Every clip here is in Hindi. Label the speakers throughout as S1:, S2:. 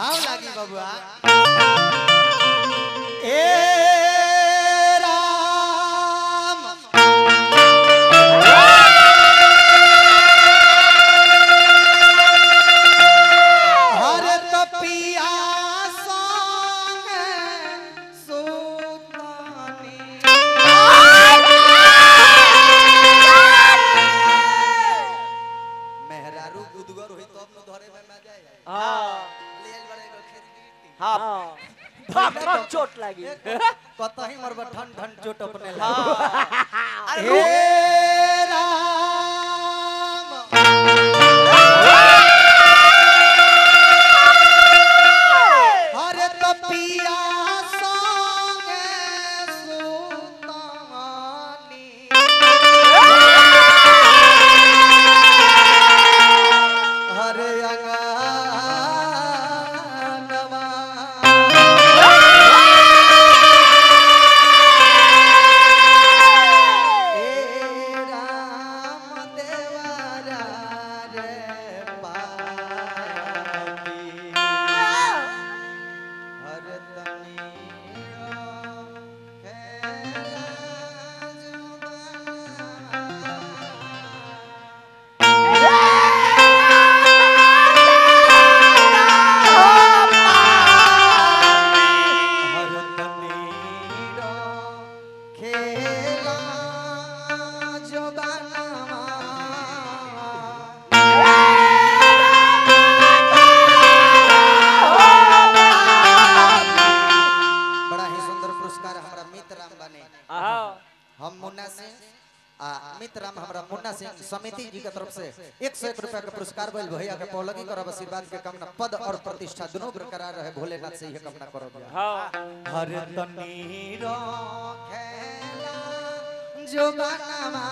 S1: हाउ लागी बबुआ? ए राम। हर तपिया संग सुतानी। मेहरारू गुदगर होई तब धरे में
S2: हाँ। हाँ। धक धक चोट लगी।
S1: कतही मरब ठन ठन चोट अपने
S2: हाँ। अरे
S1: समिति जी के तरफ़ से एक सौ एक रुपया के पुरस्कार बल भैया के पौलगी करब आशीर्वाद के कामना पद और प्रतिष्ठा दोनों बरकरार रहे भोलेनाथ से यह कामना करब
S2: हाँ।
S1: हर तनीरो खेला जो बनवा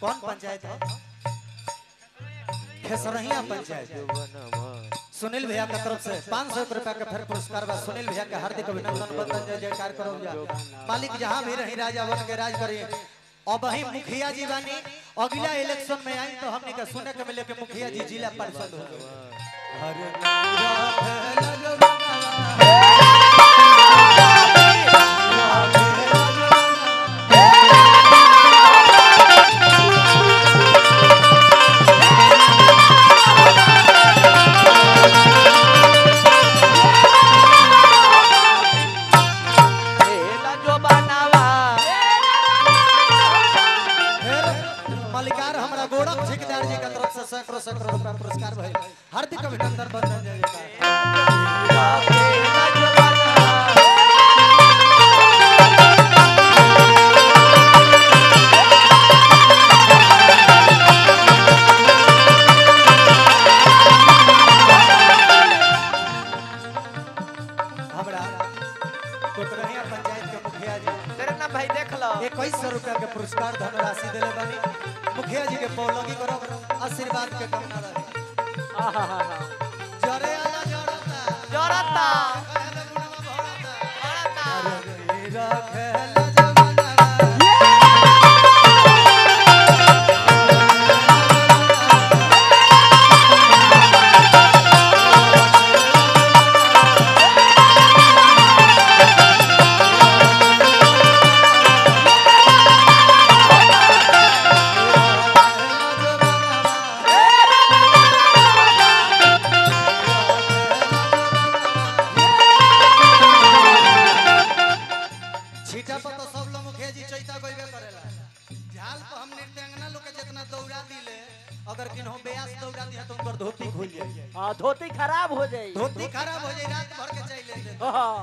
S2: कौन पंचायत है? खेसरहिया पंचायत। सुनील भैया के तरफ़ से पाँच सौ रुपया के फिर पुरस्कार बा सुनील भैया के हार्दिक अभिनंदन बंदन जय जयकार करो मालिक जहाँ भी रही, राजा बन के राज करी अब वही मुखिया जी बानी, अगला इलेक्शन में आई तो हमने के सुने के मिले के मुखिया जी जिला पार्षद हो
S1: लो
S2: इक्कीस सौ रुपया के पुरस्कार धनराशि दिले बानी। मुखिया जी के पौलगी करब आशीर्वाद के कामना रहे जरता
S1: जोरता
S2: धोती
S3: खराब हो जाए
S2: धोती खराब हो जाए रात भर के चले
S3: हाँ।